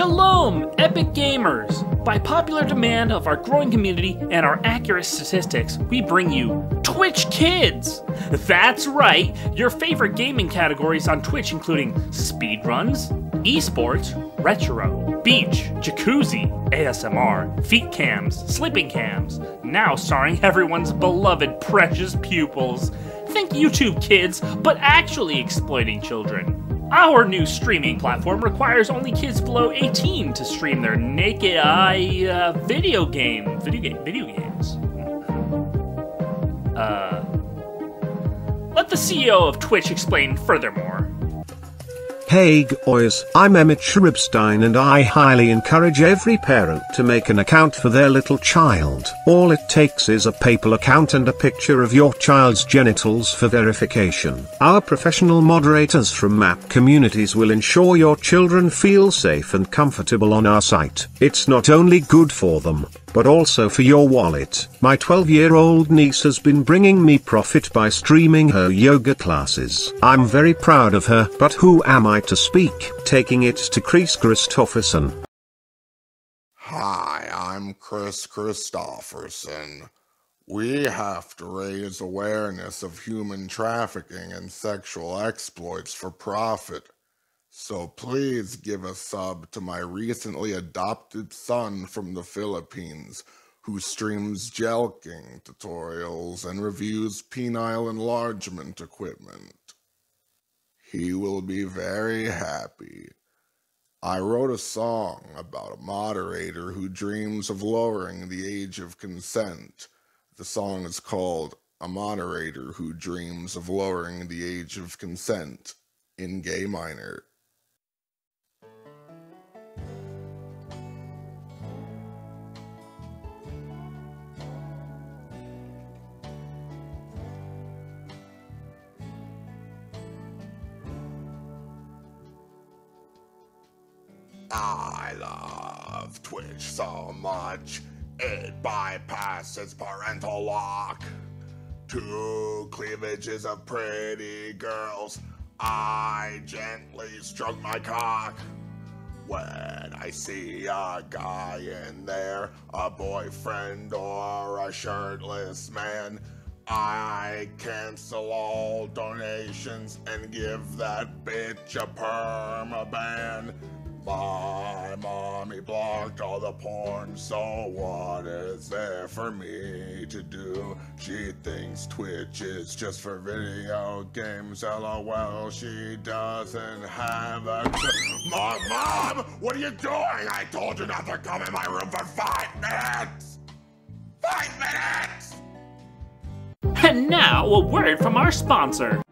Shalom, epic gamers! By popular demand of our growing community and our accurate statistics, we bring you Twitch Kids! That's right, your favorite gaming categories on Twitch including speedruns, esports, retro, beach, jacuzzi, ASMR, feet cams, sleeping cams, now starring everyone's beloved precious pupils. Think YouTube Kids, but actually exploiting children. Our new streaming platform requires only kids below 18 to stream their naked eye uh, video game, video game, video games. Uh, let the CEO of Twitch explain furthermore. Hey guys, I'm Emmett Shribstein and I highly encourage every parent to make an account for their little child. All it takes is a PayPal account and a picture of your child's genitals for verification. Our professional moderators from MAP communities will ensure your children feel safe and comfortable on our site. It's not only good for them, but also for your wallet. My 12 year old niece has been bringing me profit by streaming her yoga classes. I'm very proud of her, but who am I to speak? Taking it to Chris Christofferson. Hi, I'm Chris Christofferson. We have to raise awareness of human trafficking and sexual exploits for profit. So please give a sub to my recently adopted son from the Philippines who streams jelqing tutorials and reviews penile enlargement equipment. He will be very happy. I wrote a song about a moderator who dreams of lowering the age of consent. The song is called A Moderator Who Dreams of Lowering the Age of Consent in Gay Minor. I love Twitch so much, it bypasses parental lock. Two cleavages of pretty girls, I gently stroke my cock. When I see a guy in there, a boyfriend or a shirtless man, I cancel all donations and give that bitch a perma ban. My mommy blocked all the porn, so what is there for me to do? She thinks Twitch is just for video games, lol. She doesn't have a. Mom, mom, what are you doing? I told you not to come in my room for five minutes! Five minutes! And now, a word from our sponsor.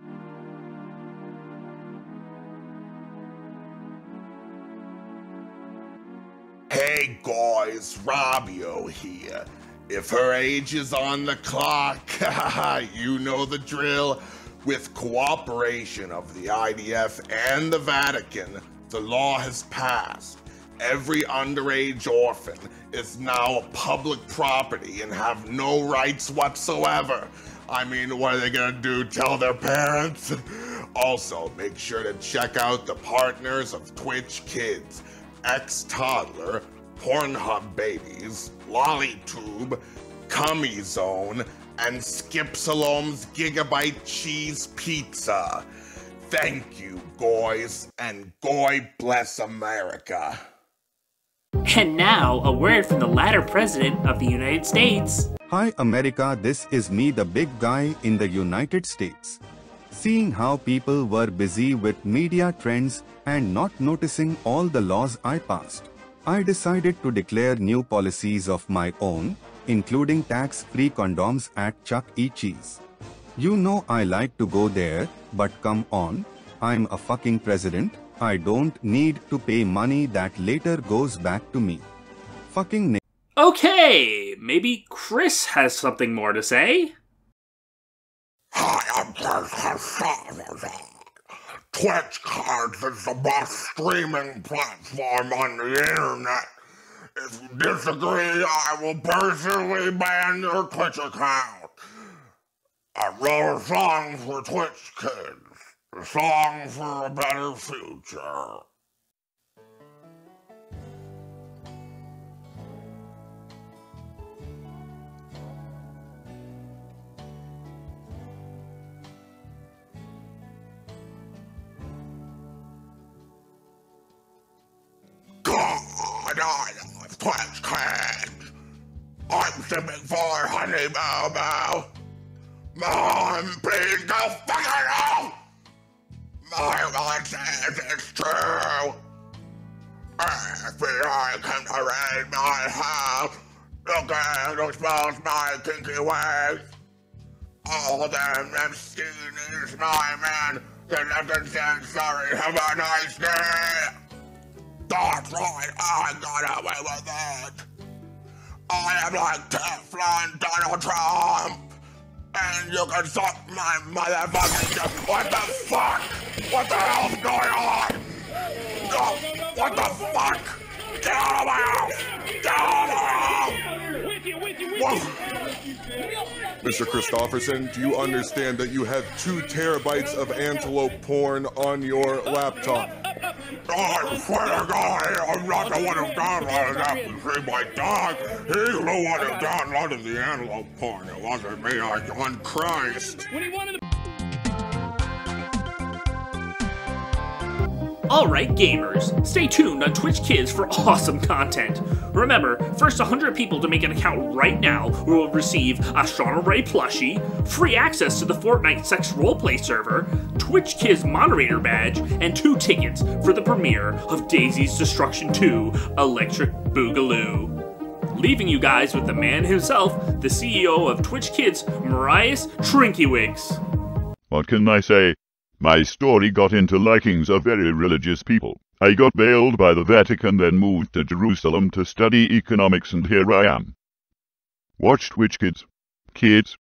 Hey guys, Robbio here. If her age is on the clock, you know the drill. With cooperation of the IDF and the Vatican, the law has passed. Every underage orphan is now public property and have no rights whatsoever. I mean, what are they gonna do? Tell their parents? Also, make sure to check out the partners of Twitch Kids. X Toddler, Pornhub Babies, LollyTube, Cummy Zone, and Skip Salome's Gigabyte Cheese Pizza. Thank you, guys, and God bless America. And now, a word from the latter president of the United States. Hi America, this is me the big guy in the United States. Seeing how people were busy with media trends and not noticing all the laws I passed, I decided to declare new policies of my own, including tax-free condoms at Chuck E. Cheese. You know I like to go there, but come on, I'm a fucking president, I don't need to pay money that later goes back to me. Fucking Okay, maybe Chris has something more to say. Twitch Cards is the best streaming platform on the internet. If you disagree, I will personally ban your Twitch account. I wrote a song for Twitch Kids, a song for a better future. Love Twitch Kids. I'm sipping for Honey Boo Boo. Mom, please go fuck it off! My mom says it's true. FBI came to raid my house. Look at who smells my kinky ways. All them is my man. They never said sorry, have a nice day. Right, I got away with it. I am like Teflon Donald Trump. And you can suck my motherfucking dick. What the fuck? What the hell's going on? No, what the fuck? Get out of my house! Get out of my house! Mr. Christofferson, do you understand that you have two terabytes of antelope porn on your laptop? I swear to God, I'm not the one who downloaded that from my dog. He's the one who downloaded the antelope porn. It wasn't me, I, on Christ. Alright, gamers, stay tuned on Twitch Kids for awesome content. Remember, first 100 people to make an account right now will receive a Shauna Ray plushie, free access to the Fortnite Sex Roleplay server, Twitch Kids moderator badge, and two tickets for the premiere of Daisy's Destruction 2 Electric Boogaloo. Leaving you guys with the man himself, the CEO of Twitch Kids, Marias Trinkywigs. What can I say? My story got into likings of very religious people. I got bailed by the Vatican, then moved to Jerusalem to study economics, and here I am. Watched Twitch Kids. Kids,